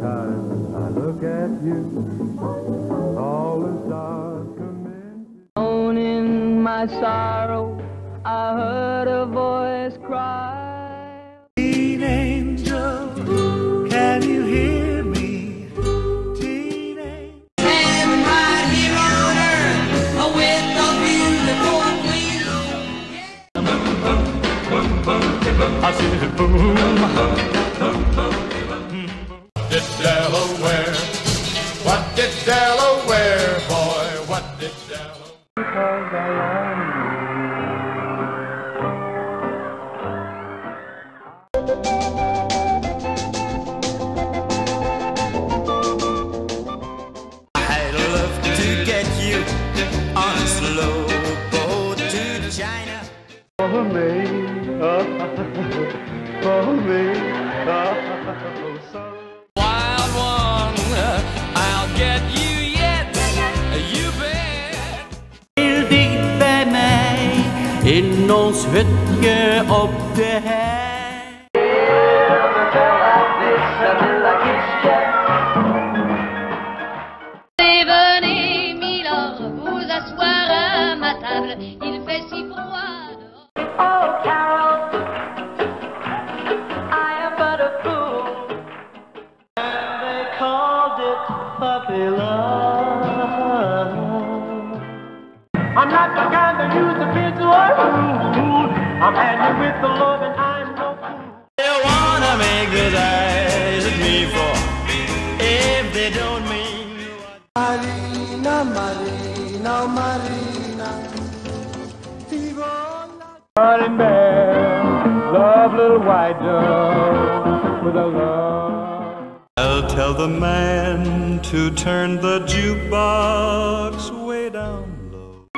time I look at you, all the stars come in. Alone in my sorrow, I heard a voice cry. Teen angel, can you hear me? Teen angel. Heaven right here on earth with a beautiful queen. I see it boom. did For me, for me, oh, so. Wild one, I'll get you yet. You bet. Heel dicht bij mij in ons hutje op de hei. Fait si froid. Oh, Carol, I am but a fool. They called it puppy love. I'm not the kind that. I'm handy with the love and I'm no fool. They wanna make good if they don't mean what. Marina, Marina, Marina. Running man, love little white dove with a love. I'll tell the man to turn the jukebox way down low.